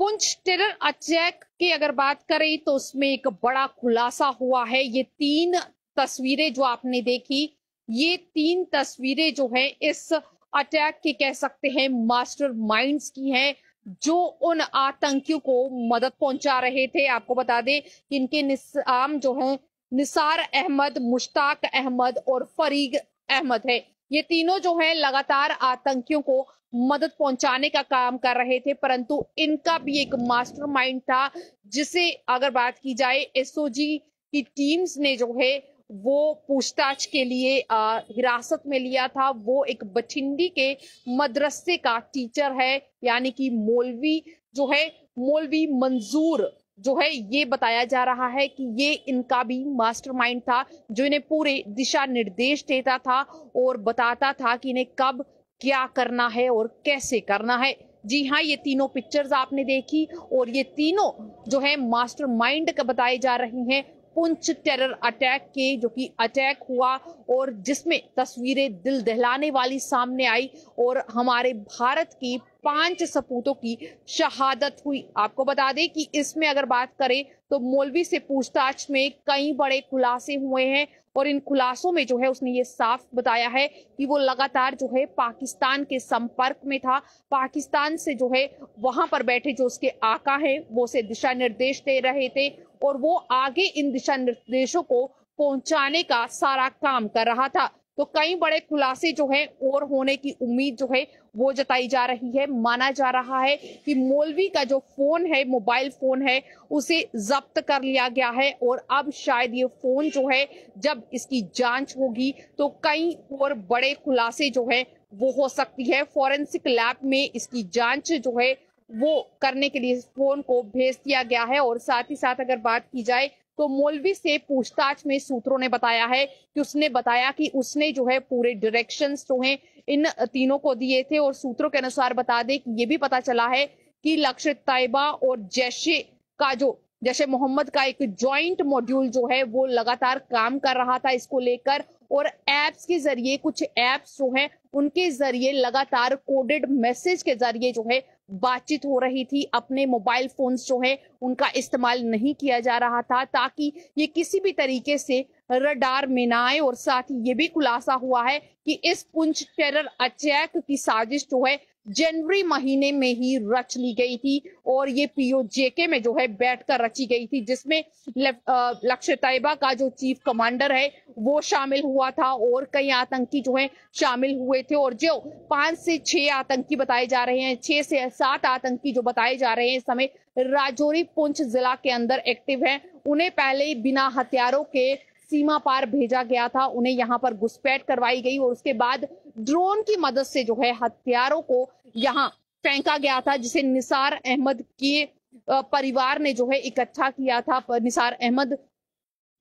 Poonch terror attack की अगर बात करें तो उसमें एक बड़ा खुलासा हुआ है। ये तीन तस्वीरें जो आपने देखी, ये तीन तस्वीरें जो है इस अटैक के कह सकते हैं मास्टर माइंड्स की हैं, जो उन आतंकियों को मदद पहुँचा रहे थे। आपको बता दें कि इनके निसाम जो है, निसार अहमद, मुश्ताक अहमद और फरीग अहमद है। ये तीनों जो है लगातार आतंकियों को मदद पहुँचाने का काम कर रहे थे परंतु इनका भी एक मास्टरमाइंड था जिसे अगर बात की जाए एसओजी की टीम्स ने जो है वो पूछताछ के लिए आ, हिरासत में लिया था। वो एक बठिंडी के मदरसे का टीचर है यानी कि मौलवी जो है मौलवी मंजूर जो है ये बताया जा रहा है कि ये इनका भी मास्टरमाइंड था जो इन्हें पूरे दिशा निर्देश देता था और बताता था कि इन्हें कब क्या करना है और कैसे करना है? जी हाँ ये तीनों पिक्चर्स आपने देखी और ये तीनों जो है मास्टरमाइंड का बताए जा रही हैं। पुंछ टेरर अटैक के जो कि अटैक हुआ और जिसमें तस्वीरें दिल दहलाने वाली सामने आई और हमारे भारत की पाँच सपूतों की शहादत हुई। आपको बता दें कि इसमें अगर बात करें तो मौलवी से पूछताछ में कई बड़े खुलासे हुए हैं और इन खुलासों में जो है उसने ये साफ़ बताया है कि वो लगातार जो है पाकिस्तान के संपर्क में था। पाकिस्तान से जो है वहाँ पर बैठे जो उसके आका हैं, वो उसे दिशा निर्देश दे रहे थे और वो आगे इन दिशा निर्देशों को पहुँचाने का सारा काम कर रहा था। तो कई बड़े खुलासे जो है, और होने की उम्मीद जो है, वो जताई जा रही है, माना जा रहा है कि मौलवी का जो फ़ोन है, मोबाइल फ़ोन है, उसे जब्त कर लिया गया है और अब शायद ये फ़ोन जो है, जब इसकी जाँच होगी तो कई और बड़े खुलासे जो है, वो हो सकती है। फॉरेंसिक लैब में इसकी जाँच जो है, वो करने के लिए फ़ोन को भेज दिया गया है और साथ ही साथ अगर बात की जाए तो मौलवी से पूछताछ में सूत्रों ने बताया है कि उसने बताया कि उसने जो है पूरे डायरेक्शंस जो हैं, इन तीनों को दिए थे और सूत्रों के अनुसार बता दें कि ये भी पता चला है कि लक्ष्य तैयबा और जैशे का जो जैसे मोहम्मद का एक ज्वाइंट मॉड्यूल जो है, वो लगातार काम कर रहा था इसको लेकर और एप्स के ज़रिए कुछ एप्स जो है उनके ज़रिए लगातार कोडेड मैसेज के ज़रिए जो है बातचीत हो रही थी, अपने मोबाइल फोन्स जो है, उनका इस्तेमाल नहीं किया जा रहा था, ताकि ये किसी भी तरीके से रडार में ना आए और साथ ही ये भी खुलासा हुआ है कि इस पुंछ टेरर अटैक की साजिश जो है जनवरी महीने में ही रच ली गई थी और ये पीओजेके में जो है बैठकर रची गई थी, जिसमें लक्ष्य तैयबा का जो चीफ कमांडर है, वो शामिल हुआ था और कई आतंकी जो है शामिल हुए थे और जो पाँच से छह आतंकी बताए जा रहे हैं, छह से सात आतंकी जो बताए जा रहे हैं इस समय, राजौरी पुंछ जिला के अंदर एक्टिव है। उन्हें पहले बिना हथियारों के सीमा पार भेजा गया था, उन्हें यहाँ पर घुसपैठ करवाई गई और उसके बाद ड्रोन की मदद से जो है हथियारों को यहाँ फेंका गया था, जिसे निसार अहमद के परिवार ने जो है इकट्ठा किया था। निसार अहमद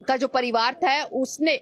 का जो परिवार था, उसने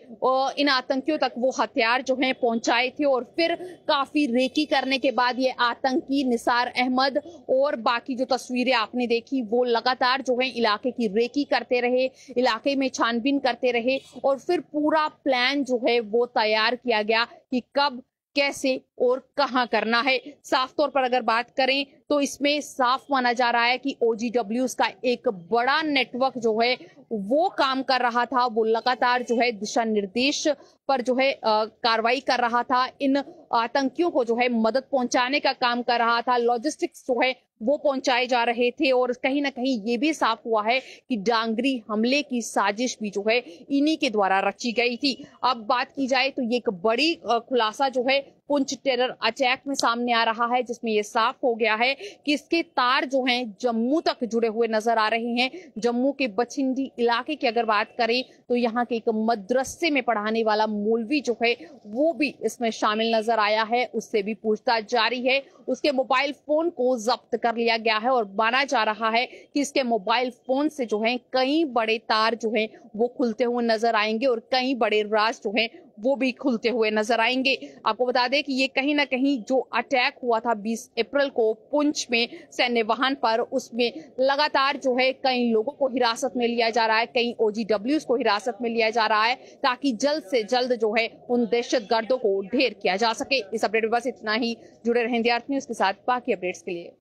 इन आतंकियों तक वो हथियार जो है पहुँचाए थे और फिर काफ़ी रेकी करने के बाद ये आतंकी निसार अहमद और बाकी जो तस्वीरें आपने देखी, वो लगातार जो है इलाके की रेकी करते रहे, इलाके में छानबीन करते रहे और फिर पूरा प्लान जो है वो तैयार किया गया कि कब, कैसे और कहाँ करना है। साफ़ तौर पर अगर बात करें तो इसमें साफ़ माना जा रहा है कि ओजीडब्ल्यू का एक बड़ा नेटवर्क जो है, वो काम कर रहा था। वो लगातार जो है दिशा निर्देश पर जो है कार्रवाई कर रहा था। इन आतंकियों को जो है मदद पहुँचाने का काम कर रहा था। लॉजिस्टिक्स जो है, वो पहुँचाए जा रहे थे और कहीं ना कहीं ये भी साफ़ हुआ है कि डांगरी हमले की साजिश भी जो है, इन्हीं के द्वारा रची गई थी। अब बात की जाए तो ये एक बड़ी खुलासा जो है, पुंछ टेरर अटैक में सामने आ रहा है, जिसमें ये साफ़ हो गया है कि इसके तार जो हैं जम्मू तक जुड़े हुए नज़र आ रहे हैं। जम्मू के बछिंडी इलाके की अगर बात करें तो यहाँ के एक मदरसे में पढ़ाने वाला मौलवी जो है, वो भी इसमें शामिल नज़र आया है। उससे भी पूछताछ जारी है। उसके मोबाइल फ़ोन को जब्त कर लिया गया है और माना जा रहा है कि इसके मोबाइल फ़ोन से जो है, कई बड़े तार जो है, वो खुलते हुए नज़र आएँगे और कई बड़े राज जो है वो भी खुलते हुए नज़र आएँगे। आपको बता दें कि ये कहीं ना कहीं जो अटैक हुआ था 20 अप्रैल को पुंछ में सैन्य वाहन पर, उसमें लगातार जो है कई लोगों को हिरासत में लिया जा रहा है, कई ओजीडब्ल्यू को हिरासत में लिया जा रहा है ताकि जल्द से जल्द जो है उन दहशत गर्दों को ढेर किया जा सके। इस अपडेट में बस इतना ही। जुड़े रहे न्यूज़ के साथ बाकी अपडेट्स के लिए।